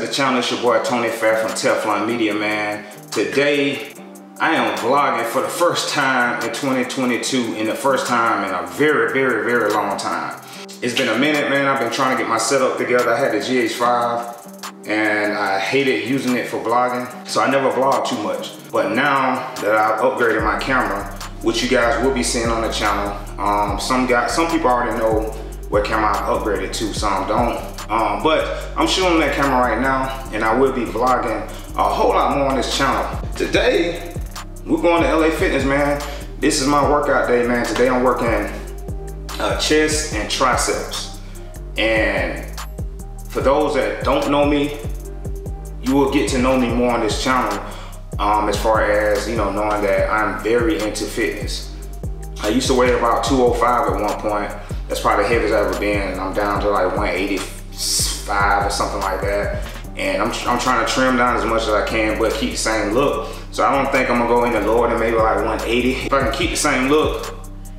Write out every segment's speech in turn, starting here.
the channel. It's your boy Tony Fair from Teflon Media, man. Today, I am vlogging for the first time in 2022 and the first time in a very, very, very long time. It's been a minute, man. I've been trying to get my setup together. I had the GH5 and I hated using it for vlogging, so I never vlogged too much. But now that I've upgraded my camera, which you guys will be seeing on the channel, um, some guys, some people already know what camera I upgraded to, some don't. Um, but I'm shooting that camera right now and I will be vlogging a whole lot more on this channel. Today, we're going to LA Fitness, man. This is my workout day, man. Today I'm working uh, chest and triceps. And for those that don't know me, you will get to know me more on this channel um, as far as, you know, knowing that I'm very into fitness. I used to weigh about 205 at one point. That's probably the heaviest I've ever been. And I'm down to like 180 five or something like that. And I'm, I'm trying to trim down as much as I can, but keep the same look. So I don't think I'm gonna go any lower than maybe like 180. If I can keep the same look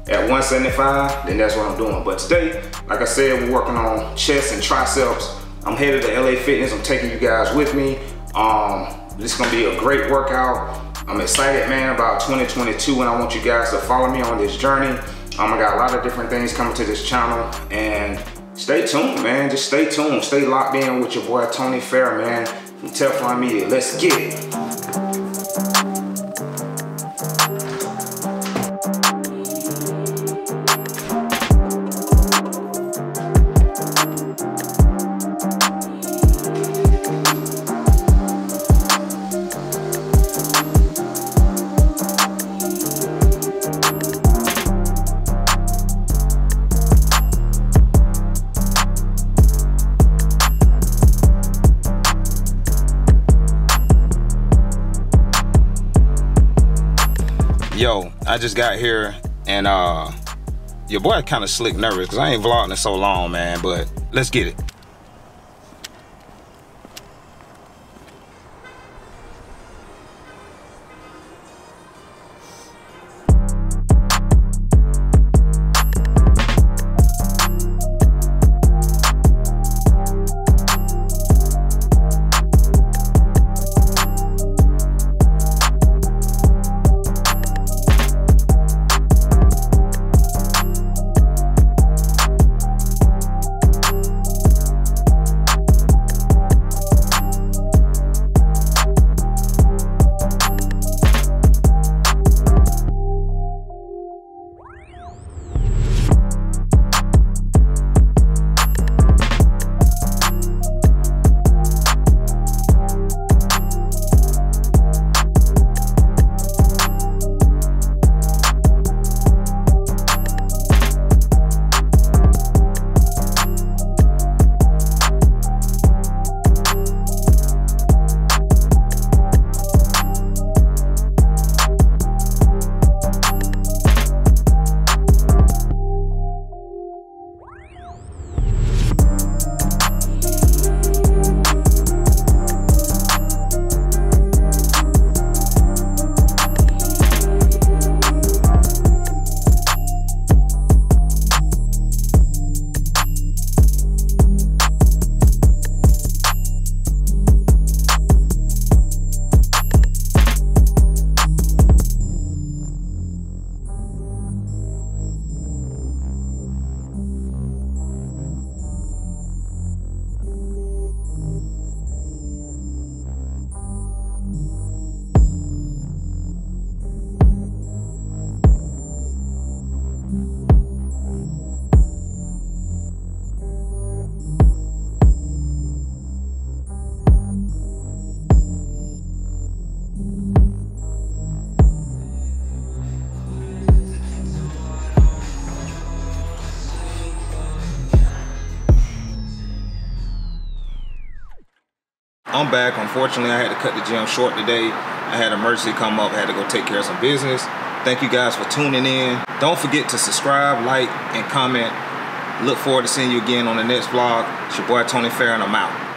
at 175, then that's what I'm doing. But today, like I said, we're working on chest and triceps. I'm headed to LA Fitness. I'm taking you guys with me. Um, this is gonna be a great workout. I'm excited, man, about 2022, and I want you guys to follow me on this journey. Um, I got a lot of different things coming to this channel, and stay tuned, man. Just stay tuned. Stay locked in with your boy Tony Fair, man, from Teflon Media. Let's get it. Yo, I just got here and uh your boy kind of slick nervous because I ain't vlogging in so long, man, but let's get it. I'm back. Unfortunately, I had to cut the gym short today. I had an emergency come up, I had to go take care of some business. Thank you guys for tuning in. Don't forget to subscribe, like, and comment. Look forward to seeing you again on the next vlog. It's your boy Tony Fair, and I'm out.